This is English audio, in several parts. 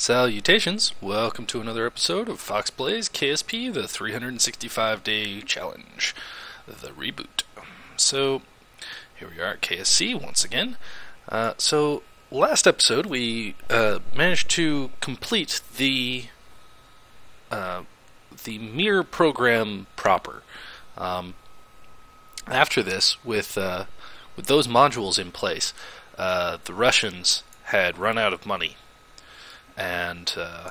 Salutations! Welcome to another episode of Foxx Plays KSP, the 365 day challenge, the reboot. So, here we are at KSC once again. Uh, so, last episode we uh, managed to complete the uh, the Mir program proper. Um, after this, with uh, with those modules in place, uh, the Russians had run out of money, and uh,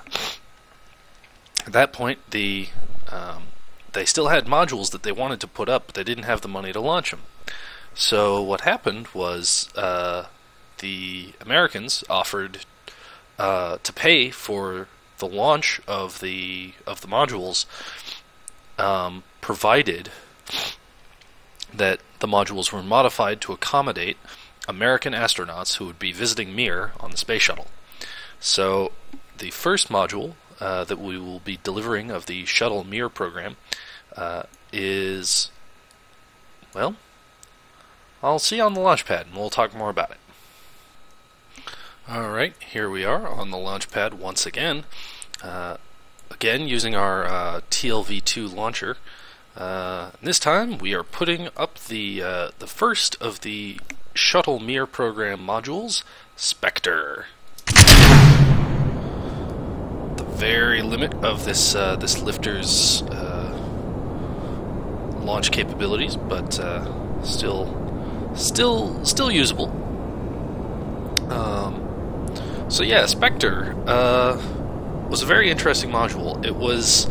at that point, the um, they still had modules that they wanted to put up, but they didn't have the money to launch them. So what happened was uh, the Americans offered uh, to pay for the launch of the of the modules, um, provided that the modules were modified to accommodate American astronauts who would be visiting Mir on the space shuttle. So, the first module uh, that we will be delivering of the Shuttle Mir program uh, is, well, I'll see you on the launch pad and we'll talk more about it. Alright, here we are on the launch pad once again. Uh, again, using our uh, TLV2 launcher. Uh, this time, we are putting up the uh, the first of the Shuttle Mir program modules, Spektr. Very limit of this uh, this lifter's uh, launch capabilities, but uh, still, still, still usable. Um, so yeah, Spektr uh, was a very interesting module. It was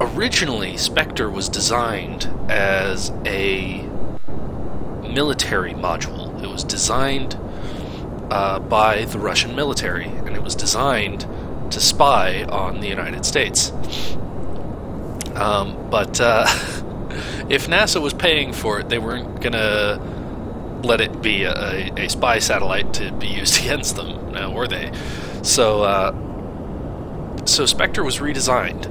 originally Spektr was designed as a military module. It was designed uh, by the Russian military, and it was designed to spy on the United States. Um, but uh, if NASA was paying for it, they weren't gonna let it be a, a, spy satellite to be used against them, now were they? So, uh, so Spektr was redesigned,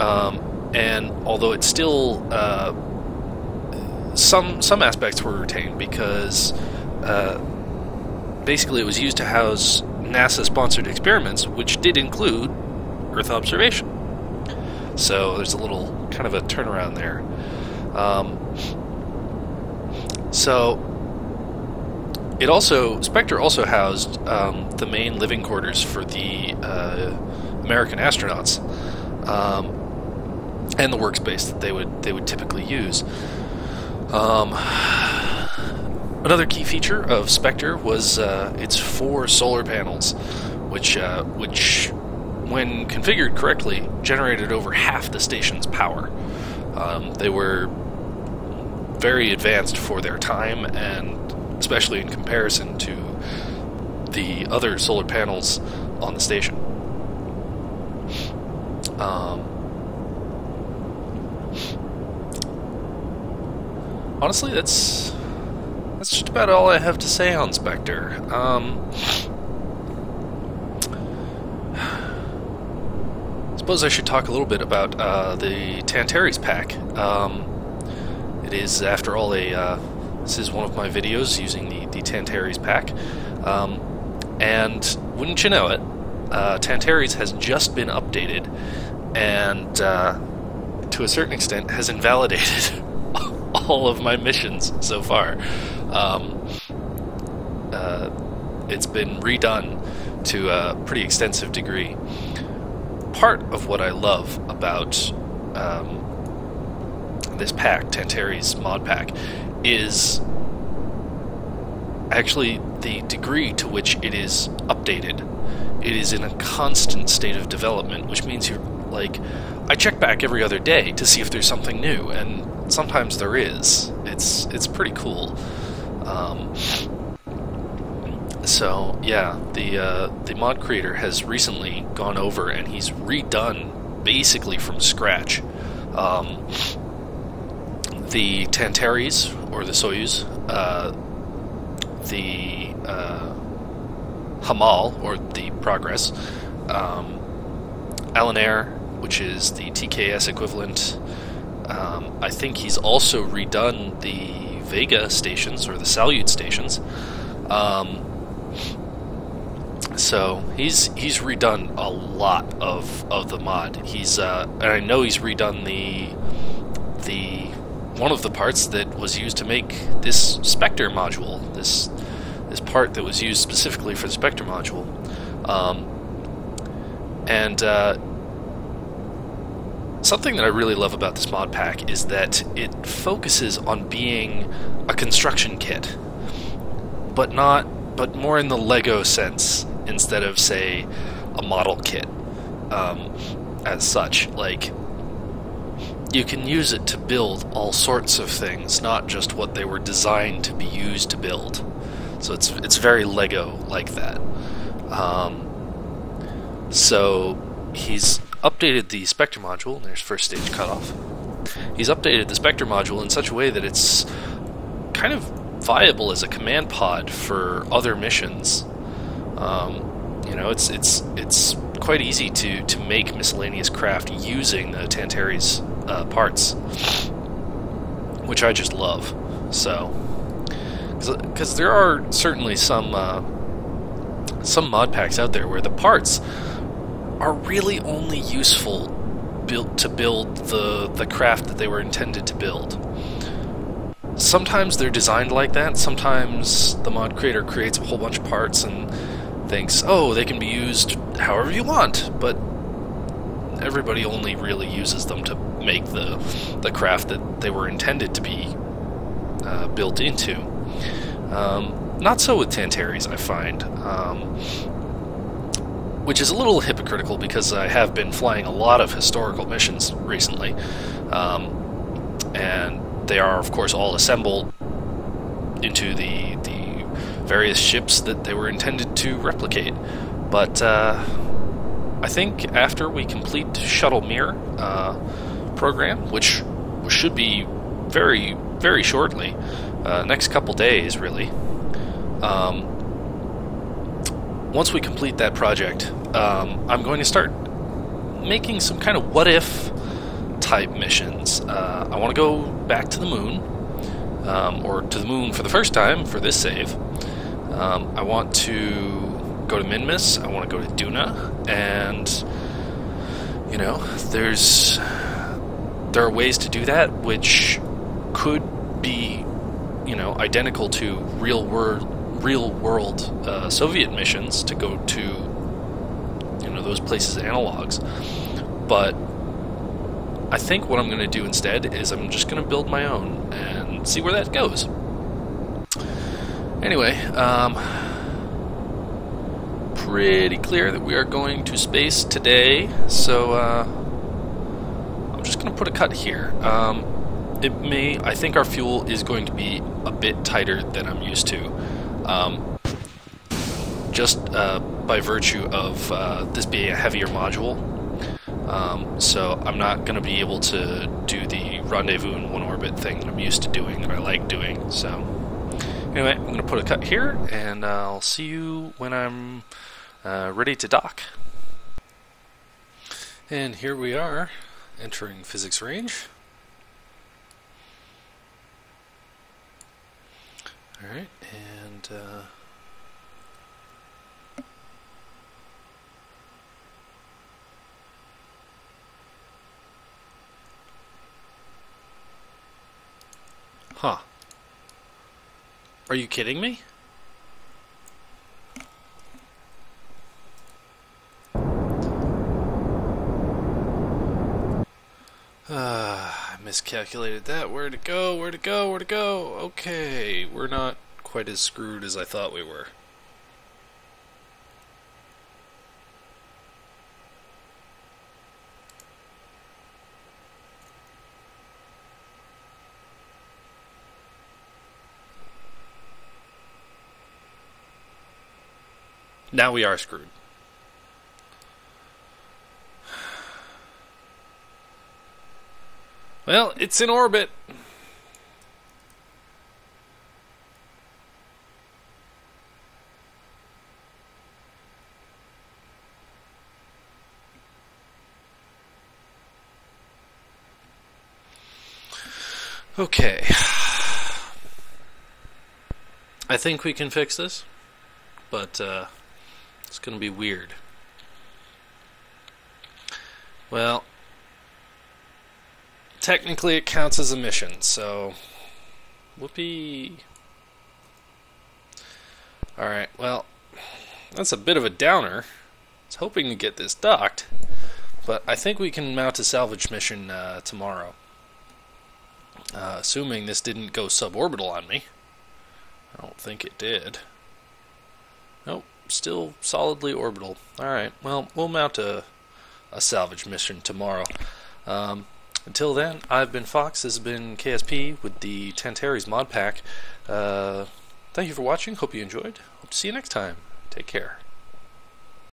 um, and although it's still uh, some some aspects were retained because uh, basically it was used to house NASA-sponsored experiments, which did include Earth observation. So there's a little kind of a turnaround there. Um, so it also Spektr also housed um, the main living quarters for the uh, American astronauts, um, and the workspace that they would they would typically use. Um, another key feature of Spektr was uh, its four solar panels, which uh, which, when configured correctly, generated over half the station's power. Um, they were very advanced for their time, and especially in comparison to the other solar panels on the station. Um, honestly, that's that's just about all I have to say on Spektr. Um, suppose I should talk a little bit about uh, the Tantares pack. Um, it is, after all, a uh, this is one of my videos using the the Tantares pack, um, and wouldn't you know it, uh, has just been updated, and uh, to a certain extent has invalidated all of my missions so far. Um, uh, it's been redone to a pretty extensive degree. Part of what I love about um, this pack, Tantares mod pack, is actually the degree to which it is updated. It is in a constant state of development, which means you're like, I check back every other day to see if there's something new, and sometimes there is. It's it's pretty cool. Um, so yeah, the uh, the mod creator has recently gone over and he's redone basically from scratch um, the Tantares or the Soyuz, uh, the uh, Hamal or the Progress, um, Alnair, which is the TKS equivalent. Um, I think he's also redone the Vega stations or the Salyut stations. Um, So he's he's redone a lot of, of the mod. He's uh, and I know he's redone the the one of the parts that was used to make this Spektr module. This this part that was used specifically for the Spektr module. Um, and uh, something that I really love about this mod pack is that it focuses on being a construction kit, but not, but more in the Lego sense instead of say a model kit. Um, as such, like you can use it to build all sorts of things, not just what they were designed to be used to build. So it's it's very Lego like that. Um, so he's updated the Spektr module, there's first stage cutoff. He's updated the Spektr module in such a way that it's kind of viable as a command pod for other missions. Um, you know, it's it's it's quite easy to to make miscellaneous craft using the Tantares uh, parts, which I just love. So, because there are certainly some uh, some mod packs out there where the parts are really only useful built to build the the craft that they were intended to build. Sometimes they're designed like that. Sometimes the mod creator creates a whole bunch of parts and thinks, "Oh, they can be used however you want," but everybody only really uses them to make the the craft that they were intended to be uh, built into. Um, not so with Tantares, I find. Um, which is a little hypocritical because I have been flying a lot of historical missions recently. Um, and they are, of course, all assembled into the, the various ships that they were intended to replicate. But uh, I think after we complete Shuttle Mir uh, program, which should be very, very shortly, uh, next couple days, really. Um, once we complete that project, um, I'm going to start making some kind of what if type missions. Uh, I want to go back to the moon, um, or to the moon for the first time for this save. Um, I want to go to Minmus. I want to go to Duna, and you know, there's there are ways to do that which could be, you know, identical to real world real world uh, Soviet missions to go to you know those places analogs. But I think what I'm going to do instead is I'm just going to build my own and see where that goes. Anyway, um, pretty clear that we are going to space today, so uh, I'm just going to put a cut here. Um, it may, I think our fuel is going to be a bit tighter than I'm used to. Um, just uh, by virtue of uh, this being a heavier module. Um, so I'm not going to be able to do the rendezvous in one orbit thing that I'm used to doing, that I like doing. So anyway, I'm going to put a cut here, and I'll see you when I'm uh, ready to dock. And here we are, entering physics range. Alright, and uh, Huh. Are you kidding me? Ah, I miscalculated that. Where'd it go? Where'd it go? Where'd it go? Okay, we're not quite as screwed as I thought we were. Now we are screwed. Well, it's in orbit. Okay. I think we can fix this, but uh, It's going to be weird. Well, technically it counts as a mission, so whoopee. Alright, well, that's a bit of a downer. I was hoping to get this docked, but I think we can mount a salvage mission uh, tomorrow. Uh, assuming this didn't go suborbital on me. I don't think it did. Nope, still solidly orbital. Alright, well, we'll mount a, a salvage mission tomorrow. Um, until then, I've been Foxx. This has been KSP with the Tantares mod pack. Uh, thank you for watching. Hope you enjoyed. Hope to see you next time. Take care.